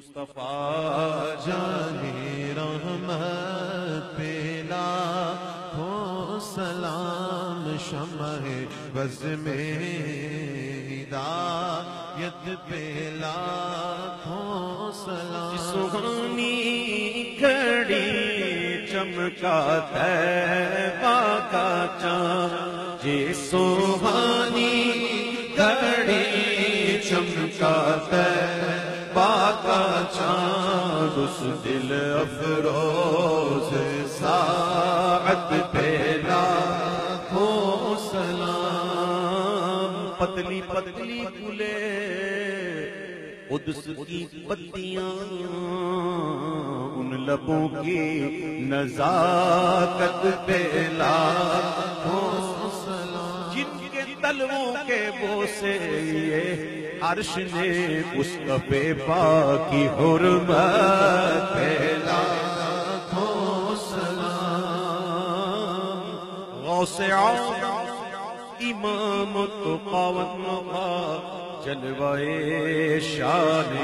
مصطفیٰ جانے رحمت پیلا ہو سلام شمع بز میں ہدایت پیلا ہو سلام سہانی گھڑی چمکا تیبا کا چاند جی سوہانی کا چاند اس دل افروز ساعت پیلا ہو سلام۔ پتلی پتلی پھولے قدس کی پتیاں ان لبوں کی نزاکت پیلا ہو جن تلووں کے بوسے یہ عرش نے اس کپے پا کی حرمت پیلا ہو سلام غوث عام امام تو قاون مغا جلوائے شان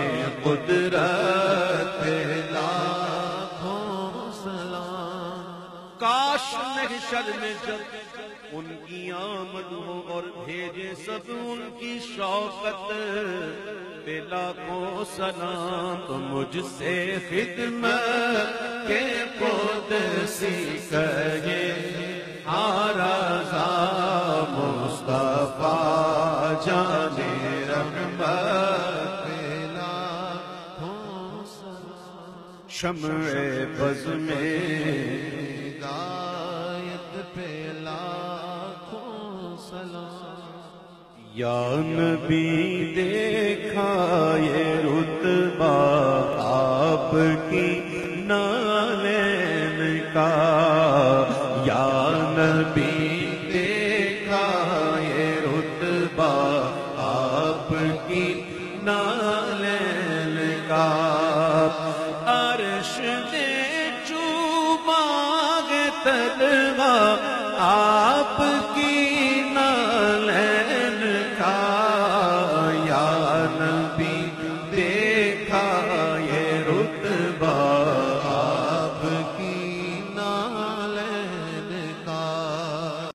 قدرت ہو سلام کاش محشر میں جب ان کی آمد ہو اور بھیجے سب ان کی شوقت پہ لاکھوں سلام تو مجھ سے خدمت کے قدسی کہے آرازا مصطفیٰ جانے رحمت۔ پیلا ہو سلام۔ شمع بز میں یا نبی دیکھا یہ رتبہ آپ کی نالین کا یا نبی دیکھا یہ رتبہ آپ کی نالین کا عرش دے چوباگ تلوا آپ ربي